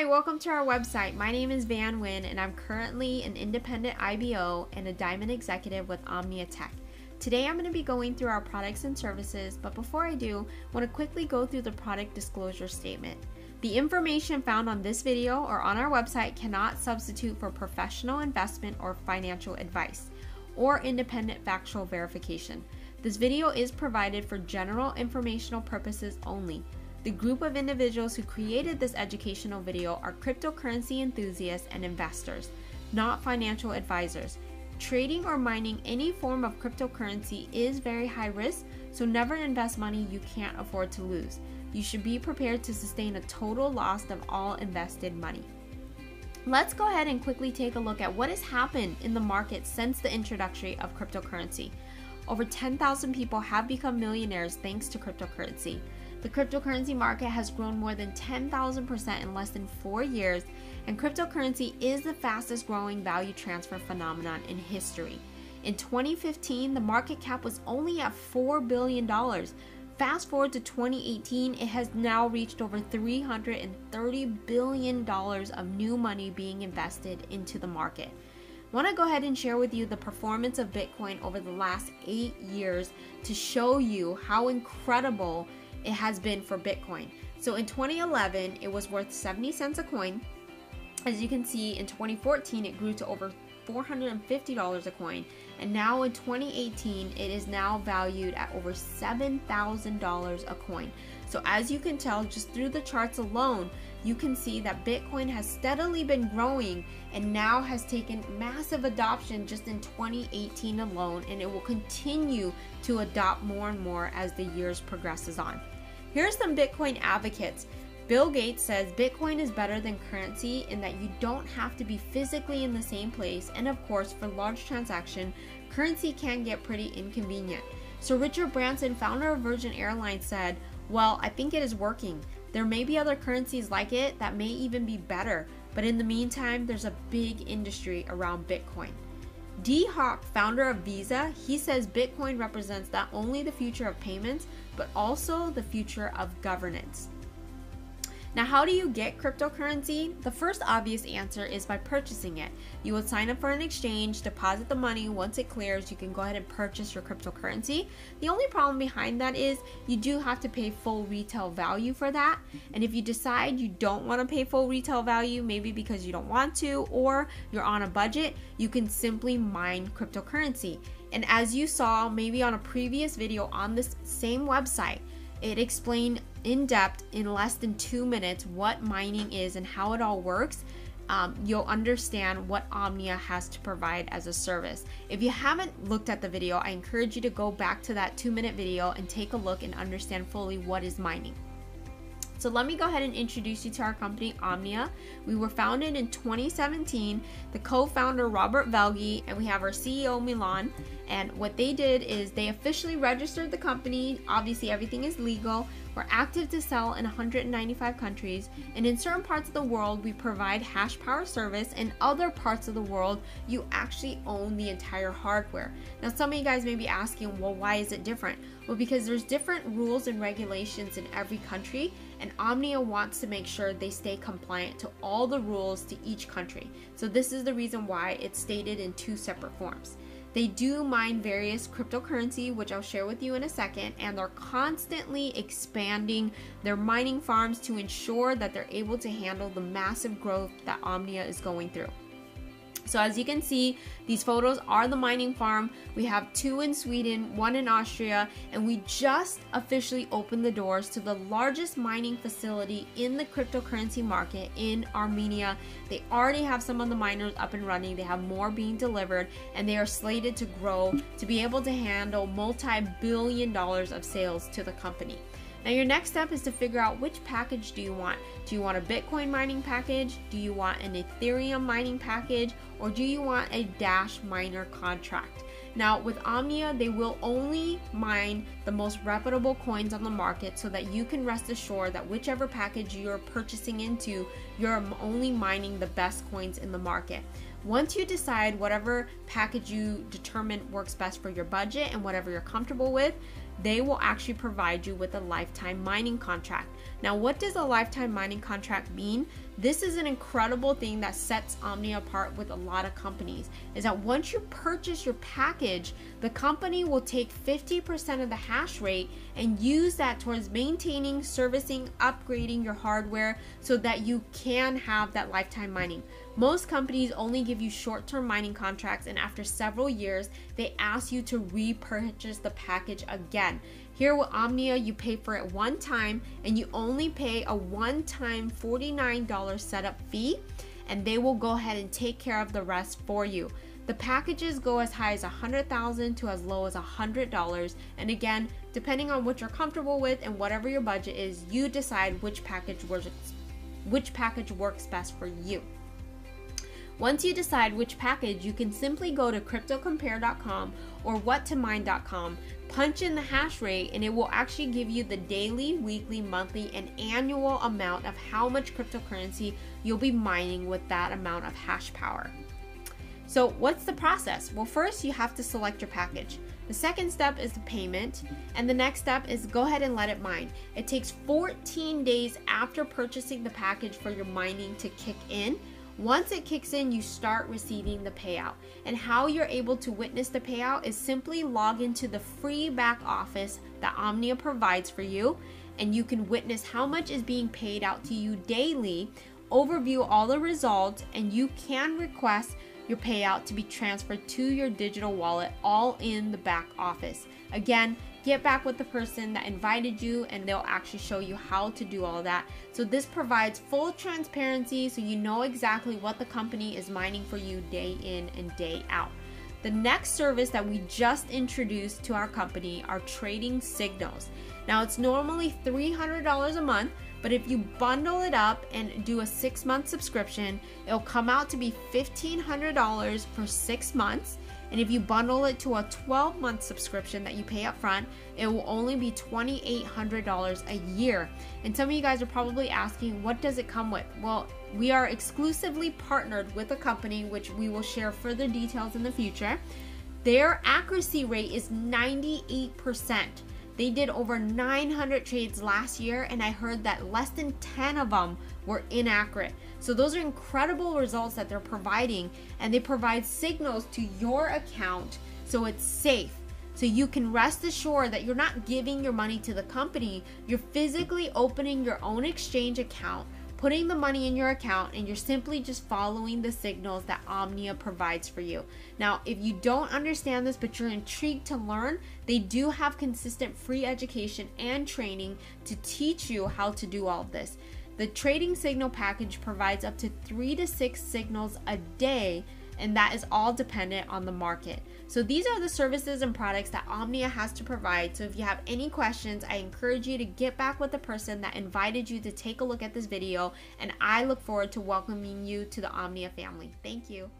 Hi, welcome to our website. My name is Van Wynn, and I'm currently an independent IBO and a Diamond Executive with Omnia Tech. Today I'm going to be going through our products and services, but before I do, I want to quickly go through the product disclosure statement. The information found on this video or on our website cannot substitute for professional investment or financial advice or independent factual verification. This video is provided for general informational purposes only. The group of individuals who created this educational video are cryptocurrency enthusiasts and investors, not financial advisors. Trading or mining any form of cryptocurrency is very high risk, so never invest money you can't afford to lose. You should be prepared to sustain a total loss of all invested money. Let's go ahead and quickly take a look at what has happened in the market since the introduction of cryptocurrency. Over 10,000 people have become millionaires thanks to cryptocurrency. The cryptocurrency market has grown more than 10,000% in less than four years, and cryptocurrency is the fastest growing value transfer phenomenon in history. In 2015, the market cap was only at $4 billion. Fast forward to 2018, it has now reached over $330 billion of new money being invested into the market. I want to go ahead and share with you the performance of Bitcoin over the last eight years to show you how incredible it has been for Bitcoin. So in 2011, it was worth 70 cents a coin. As you can see, in 2014, it grew to over $450 a coin. And now in 2018, it is now valued at over $7,000 a coin. So as you can tell, just through the charts alone, you can see that Bitcoin has steadily been growing and now has taken massive adoption just in 2018 alone, and it will continue to adopt more and more as the years progresses on. Here's some Bitcoin advocates. Bill Gates says Bitcoin is better than currency in that you don't have to be physically in the same place, and of course, for large transaction, currency can get pretty inconvenient. So Richard Branson, founder of Virgin Airlines, said, "Well, I think it is working. There may be other currencies like it that may even be better, but in the meantime, there's a big industry around Bitcoin." Dee Hock founder of Visa, he says Bitcoin represents not only the future of payments, but also the future of governance. Now, how do you get cryptocurrency? The first obvious answer is by purchasing it. You will sign up for an exchange, deposit the money. Once it clears, you can go ahead and purchase your cryptocurrency. The only problem behind that is you do have to pay full retail value for that. And if you decide you don't want to pay full retail value, maybe because you don't want to or you're on a budget, you can simply mine cryptocurrency. And as you saw maybe on a previous video on this same website, it explained in depth in less than two minutes what mining is and how it all works. Um, you'll understand what Omnia has to provide as a service. If you haven't looked at the video, I encourage you to go back to that two minute video and take a look and understand fully what is mining. So let me go ahead and introduce you to our company, Omnia. We were founded in 2017. The co-founder, Robert Velge, and we have our CEO, Milan. And what they did is they officially registered the company. Obviously, everything is legal. We're active to sell in 195 countries, and in certain parts of the world, we provide hash power service. In other parts of the world, you actually own the entire hardware. Now, some of you guys may be asking, well, why is it different? Well, because there's different rules and regulations in every country, and Omnia wants to make sure they stay compliant to all the rules to each country. So, this is the reason why it's stated in two separate forms. They do mine various cryptocurrency, which I'll share with you in a second, and they're constantly expanding their mining farms to ensure that they're able to handle the massive growth that Omnia is going through. So as you can see, these photos are the mining farm. We have two in Sweden, one in Austria, and we just officially opened the doors to the largest mining facility in the cryptocurrency market in Armenia. They already have some of the miners up and running. They have more being delivered, and they are slated to grow to be able to handle multi-billion dollars of sales to the company. Now your next step is to figure out which package do you want. Do you want a Bitcoin mining package? Do you want an Ethereum mining package? Or do you want a Dash miner contract? Now with Omnia, they will only mine the most reputable coins on the market so that you can rest assured that whichever package you're purchasing into, you're only mining the best coins in the market. Once you decide whatever package you determine works best for your budget and whatever you're comfortable with, they will actually provide you with a lifetime mining contract. Now, what does a lifetime mining contract mean? This is an incredible thing that sets Omnia apart with a lot of companies. Is that once you purchase your package, the company will take 50% of the hash rate and use that towards maintaining, servicing, upgrading your hardware so that you can have that lifetime mining. Most companies only give you short term mining contracts, and after several years, they ask you to repurchase the package again. Here with Omnia, you pay for it one time and you only pay a one time $49 setup fee, and they will go ahead and take care of the rest for you. The packages go as high as 100,000 to as low as $100. And again, depending on what you're comfortable with and whatever your budget is, you decide which package works which package works best for you. Once you decide which package, you can simply go to cryptocompare.com or whattomine.com, punch in the hash rate, and it will actually give you the daily, weekly, monthly, and annual amount of how much cryptocurrency you'll be mining with that amount of hash power. So, what's the process? Well, first you have to select your package. The second step is the payment, and the next step is go ahead and let it mine. It takes 14 days after purchasing the package for your mining to kick in. Once it kicks in, you start receiving the payout. And how you're able to witness the payout is simply log into the free back office that Omnia provides for you, and you can witness how much is being paid out to you daily, overview all the results, and you can request your payout to be transferred to your digital wallet all in the back office. Again, get back with the person that invited you and they'll actually show you how to do all that. So this provides full transparency so you know exactly what the company is mining for you day in and day out. The next service that we just introduced to our company are trading signals. Now it's normally $300 a month, but if you bundle it up and do a six month subscription, it'll come out to be $1,500 for six months. And if you bundle it to a 12 month subscription that you pay up front, it will only be $2,800 a year. And some of you guys are probably asking, what does it come with? Well, we are exclusively partnered with a company which we will share further details in the future. Their accuracy rate is 98%. They did over 900 trades last year, and I heard that less than 10 of them were inaccurate. So, those are incredible results that they're providing, and they provide signals to your account so it's safe. So, you can rest assured that you're not giving your money to the company, you're physically opening your own exchange account putting the money in your account and you're simply just following the signals that Omnia provides for you. Now, if you don't understand this but you're intrigued to learn, they do have consistent free education and training to teach you how to do all of this. The trading signal package provides up to three to six signals a day and that is all dependent on the market. So these are the services and products that Omnia has to provide. So if you have any questions, I encourage you to get back with the person that invited you to take a look at this video, and I look forward to welcoming you to the Omnia family. Thank you.